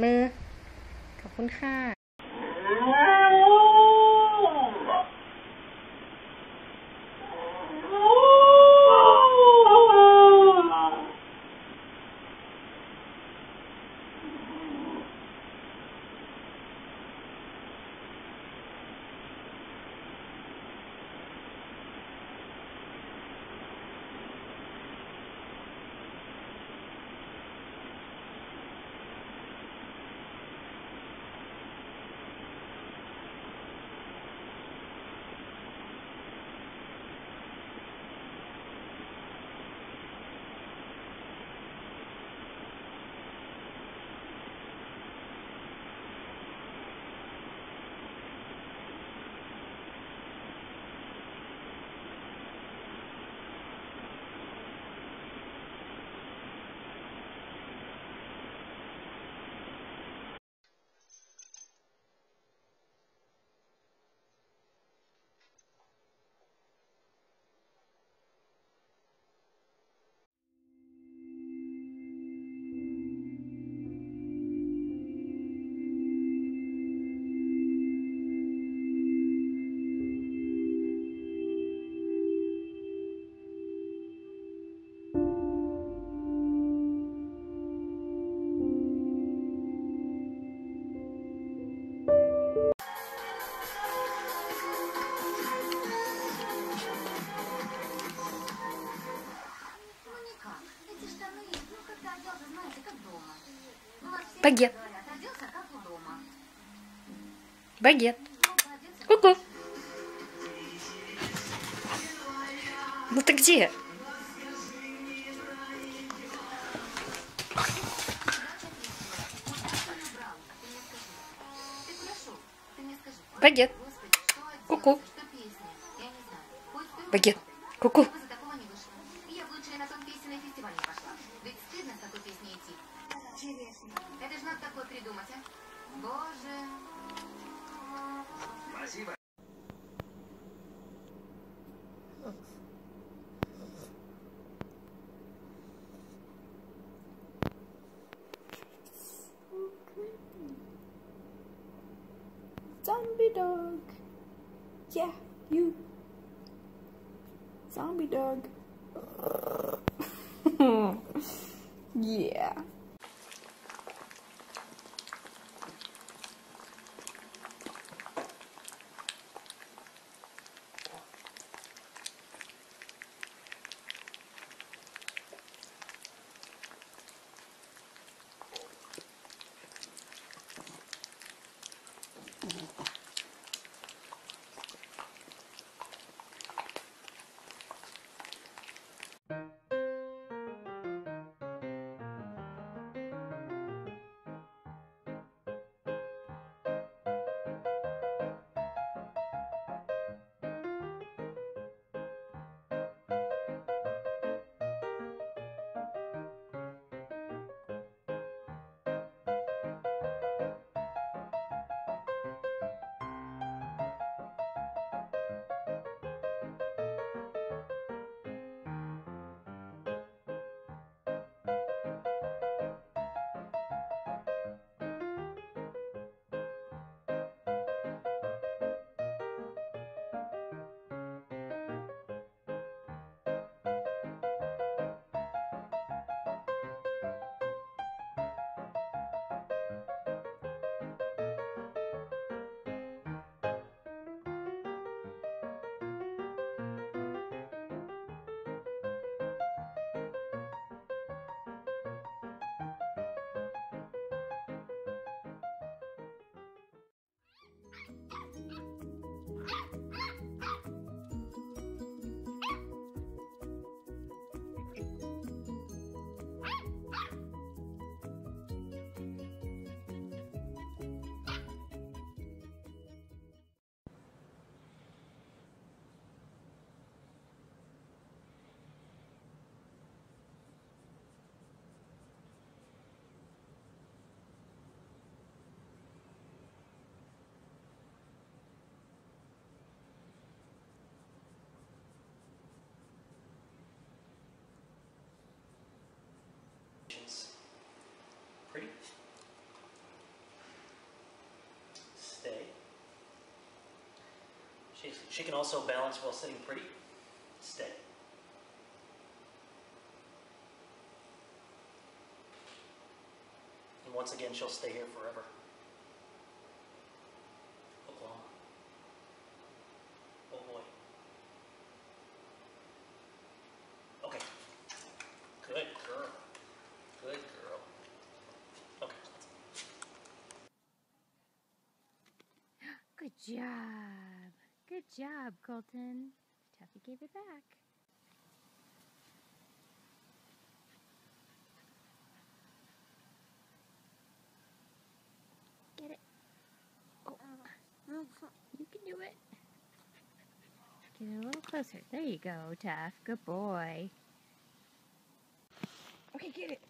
มือ ขอบคุณค่ะ Багет. Багет. Ку-ку. Ну ты где? Багет. Ку-ку. Багет. Ку-ку. Dog. Yeah, you. Zombie dog. yeah. Pretty. Stay. She, she can also balance while sitting pretty. Stay. And once again, she'll stay here forever. Oklahoma. Oh boy. Okay. Good girl. Good girl. Okay. Good job. Good job, Colton. Tuffy gave it back. Get it. Oh. You can do it. Get it a little closer. There you go, Taff. Good boy. Okay, get it.